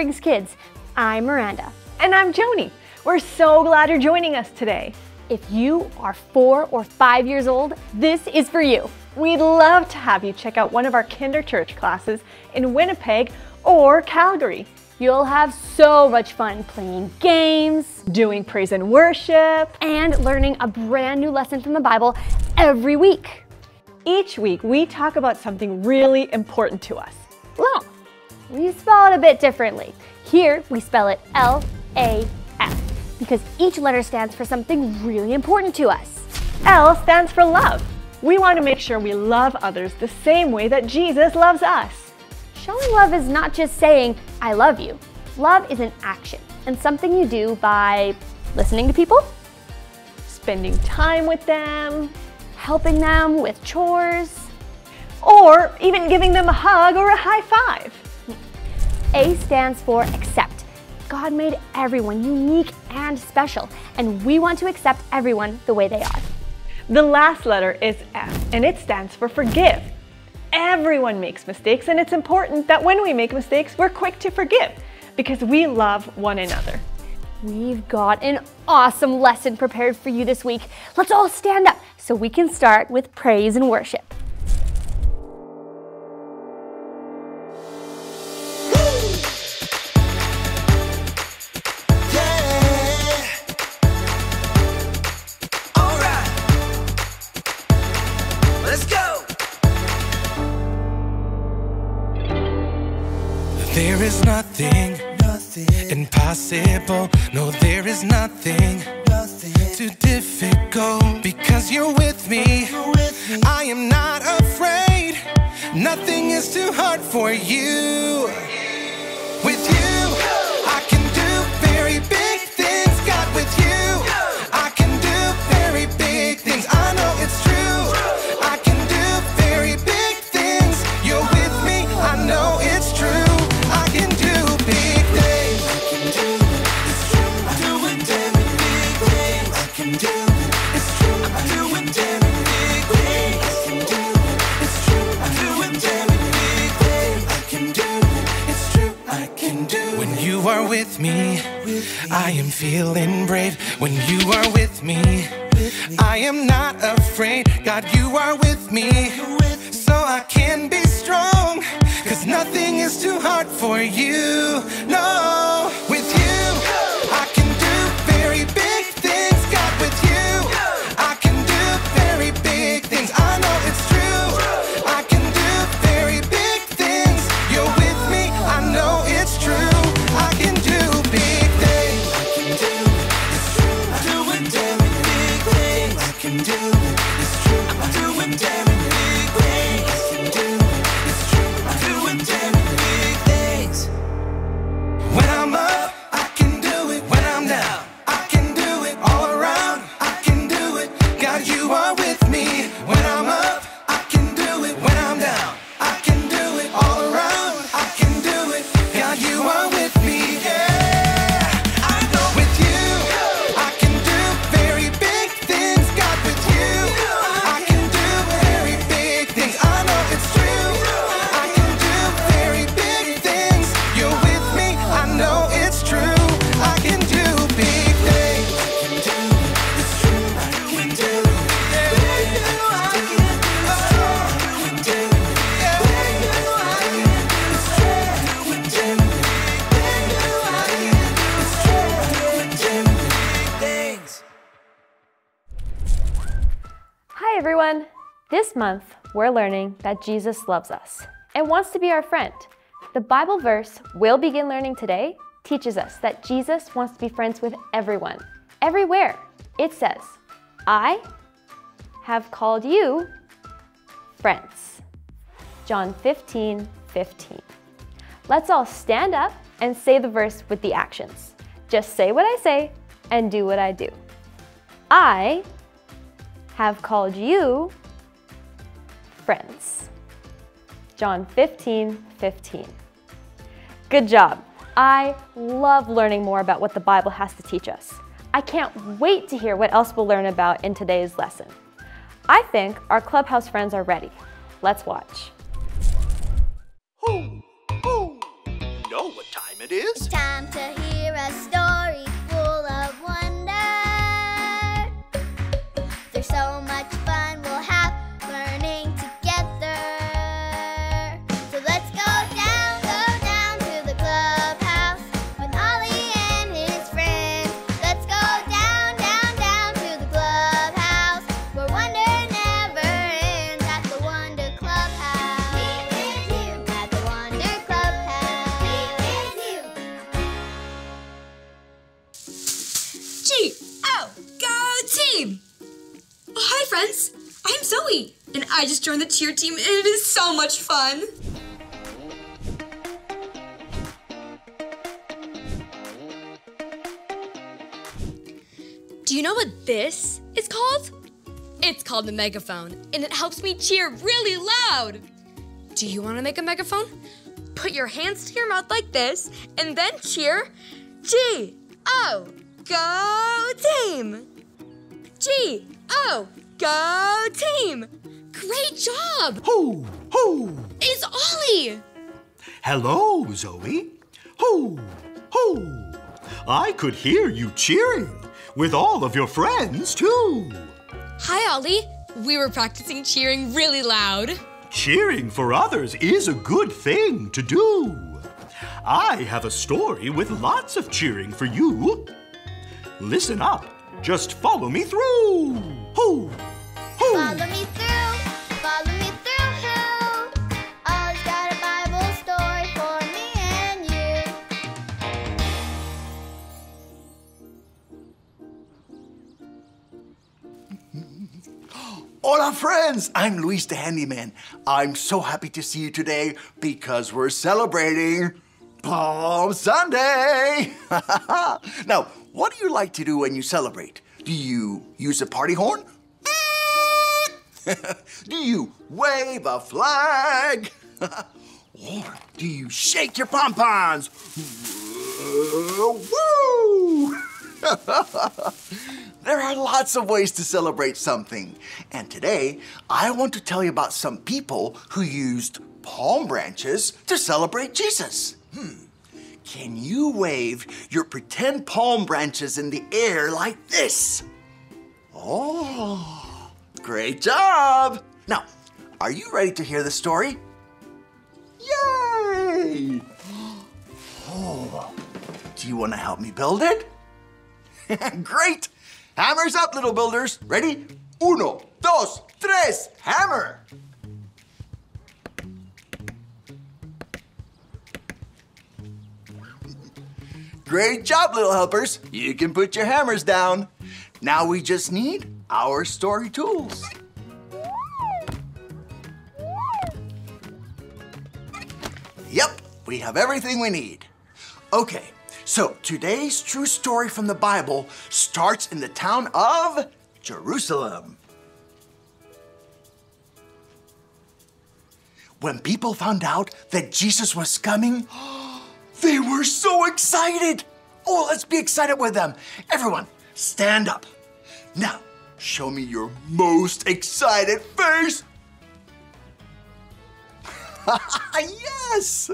Springs Kids. I'm Miranda. And I'm Joni. We're so glad you're joining us today. If you are four or five years old, this is for you. We'd love to have you check out one of our Kinder Church classes in Winnipeg or Calgary. You'll have so much fun playing games, doing praise and worship, and learning a brand new lesson from the Bible every week. Each week, we talk about something really important to us. Well, we spell it a bit differently. Here, we spell it L-A-F because each letter stands for something really important to us. L stands for love. We want to make sure we love others the same way that Jesus loves us. Showing love is not just saying, I love you. Love is an action and something you do by listening to people, spending time with them, helping them with chores, or even giving them a hug or a high five. A stands for accept. God made everyone unique and special, and we want to accept everyone the way they are. The last letter is F, and it stands for forgive. Everyone makes mistakes, and it's important that when we make mistakes, we're quick to forgive because we love one another. We've got an awesome lesson prepared for you this week. Let's all stand up so we can start with praise and worship. There is nothing, nothing impossible. No, there is nothing, nothing too difficult because you're with me. You're with me. I am not afraid. Nothing is too hard for you. Feeling brave. When you are with me, I am not afraid. God, you are with me. So I can be strong. Cause nothing is too hard for you. This month, we're learning that Jesus loves us and wants to be our friend. The Bible verse we'll begin learning today teaches us that Jesus wants to be friends with everyone, everywhere. It says, I have called you friends. John 15, 15. Let's all stand up and say the verse with the actions. Just say what I say and do what I do. I have called you friends. John 15, 15. Good job. I love learning more about what the Bible has to teach us. I can't wait to hear what else we'll learn about in today's lesson. I think our clubhouse friends are ready. Let's watch. Who, who, know what time time it is. Time to hear a story just joined the cheer team, and it is so much fun. Do you know what this is called? It's called a megaphone, and it helps me cheer really loud. Do you want to make a megaphone? Put your hands to your mouth like this, and then cheer G O Go Team! G O Go Team! Great job! Ho, ho. It's Ollie! Hello, Zoe. Ho, ho. I could hear you cheering with all of your friends, too. Hi, Ollie. We were practicing cheering really loud. Cheering for others is a good thing to do. I have a story with lots of cheering for you. Listen up. Just follow me through. Ho, ho. Follow me through, Hola, friends! I'm Luis the Handyman. I'm so happy to see you today because we're celebrating Palm Sunday! now, what do you like to do when you celebrate? Do you use a party horn? do you wave a flag? or do you shake your pom poms? Woo! There are lots of ways to celebrate something. And today, I want to tell you about some people who used palm branches to celebrate Jesus. Hmm. Can you wave your pretend palm branches in the air like this? Oh, great job! Now, are you ready to hear the story? Yay! Oh, do you want to help me build it? Great! Hammers up, little builders. Ready? Uno, dos, tres, hammer! Great job, little helpers. You can put your hammers down. Now we just need our story tools. Yep, we have everything we need. Okay, so today's true story from the Bible starts in the town of Jerusalem. When people found out that Jesus was coming, they were so excited. Oh, let's be excited with them. Everyone, stand up. Now, show me your most excited face. yes!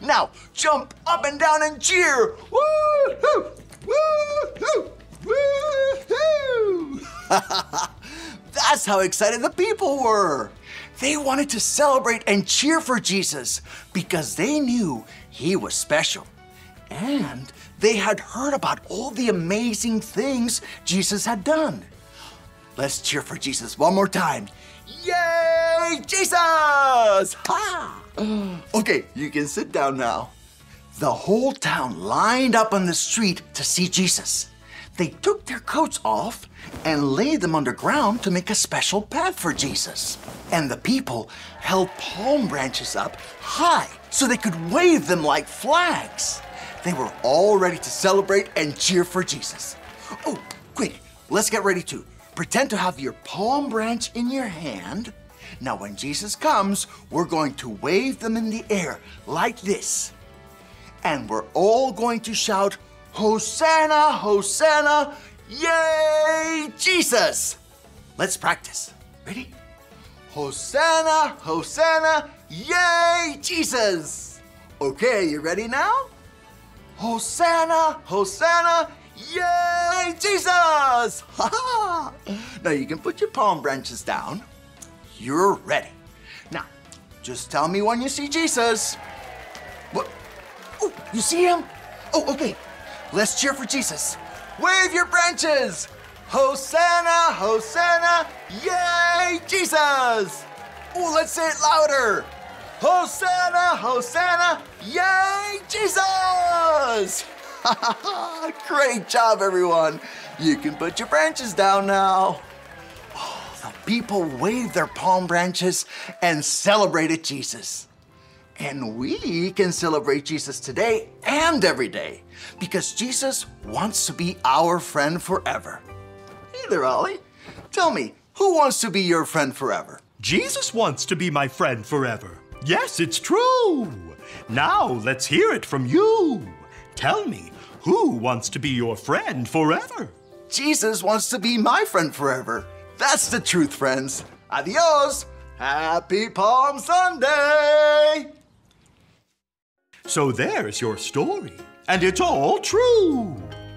Now, jump up and down and cheer. Woo-hoo! Woo-hoo! Woo-hoo! That's how excited the people were. They wanted to celebrate and cheer for Jesus because they knew he was special. And they had heard about all the amazing things Jesus had done. Let's cheer for Jesus one more time. Yay, Jesus! Ha! Okay, you can sit down now. The whole town lined up on the street to see Jesus. They took their coats off and laid them underground to make a special path for Jesus. And the people held palm branches up high so they could wave them like flags. They were all ready to celebrate and cheer for Jesus. Oh, quick, let's get ready too. Pretend to have your palm branch in your hand. Now, when Jesus comes, we're going to wave them in the air like this. And we're all going to shout, Hosanna, Hosanna, yay, Jesus! Let's practice. Ready? Hosanna, Hosanna, yay, Jesus! Okay, you ready now? Hosanna, Hosanna, yay, Jesus! Now you can put your palm branches down. You're ready. Now, just tell me when you see Jesus. What? Oh, you see him? Oh, okay. Let's cheer for Jesus. Wave your branches. Hosanna, Hosanna, yay, Jesus! Oh, let's say it louder. Hosanna, Hosanna, yay, Jesus! Great job, everyone. You can put your branches down now. Oh, the people waved their palm branches and celebrated Jesus. And we can celebrate Jesus today and every day because Jesus wants to be our friend forever. Hey there, Ollie. Tell me, who wants to be your friend forever? Jesus wants to be my friend forever. Yes, it's true. Now let's hear it from you. Tell me, who wants to be your friend forever? Jesus wants to be my friend forever. That's the truth, friends. Adios. Happy Palm Sunday. So there's your story. And it's all true.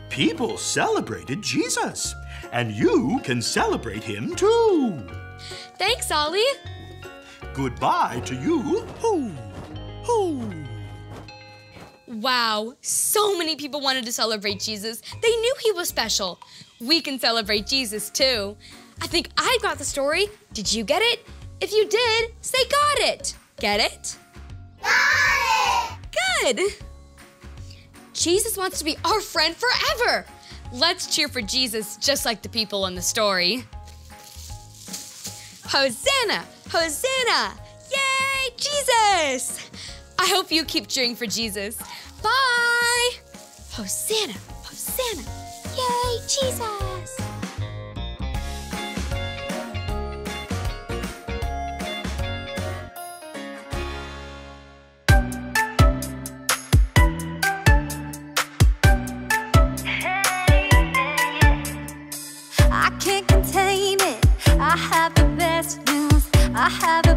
People celebrated Jesus. And you can celebrate him too. Thanks, Ollie. Goodbye to you. Hoo, hoo. Wow, so many people wanted to celebrate Jesus. They knew he was special. We can celebrate Jesus too. I think I got the story. Did you get it? If you did, say got it. Get it? Got it! Good. Jesus wants to be our friend forever. Let's cheer for Jesus just like the people in the story. Hosanna! Hosanna! Yay, Jesus! I hope you keep cheering for Jesus. Bye! Hosanna! Hosanna! Yay, Jesus! I can't contain it. I have the best news. I have a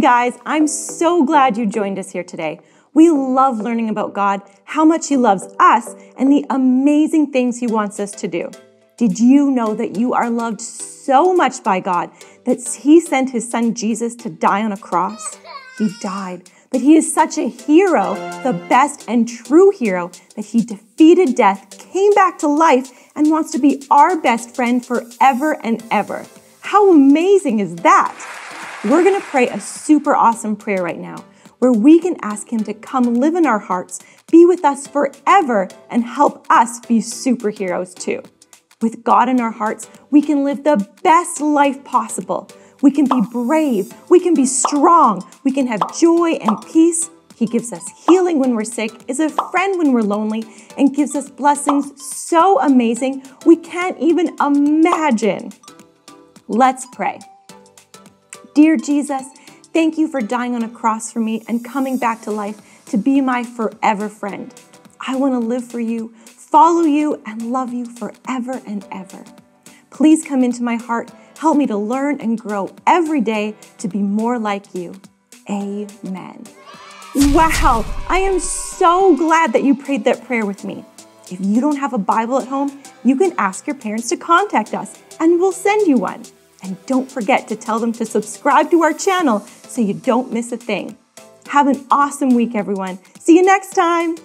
guys, I'm so glad you joined us here today. We love learning about God, how much He loves us, and the amazing things He wants us to do. Did you know that you are loved so much by God that He sent His Son Jesus to die on a cross? He died, but He is such a hero, the best and true hero, that He defeated death, came back to life, and wants to be our best friend forever and ever. How amazing is that? We're going to pray a super awesome prayer right now where we can ask Him to come live in our hearts, be with us forever, and help us be superheroes too. With God in our hearts, we can live the best life possible. We can be brave, we can be strong, we can have joy and peace. He gives us healing when we're sick, is a friend when we're lonely, and gives us blessings so amazing we can't even imagine. Let's pray. Dear Jesus, thank you for dying on a cross for me and coming back to life to be my forever friend. I want to live for you, follow you, and love you forever and ever. Please come into my heart. Help me to learn and grow every day to be more like you. Amen. Wow, I am so glad that you prayed that prayer with me. If you don't have a Bible at home, you can ask your parents to contact us and we'll send you one. And don't forget to tell them to subscribe to our channel so you don't miss a thing. Have an awesome week, everyone. See you next time.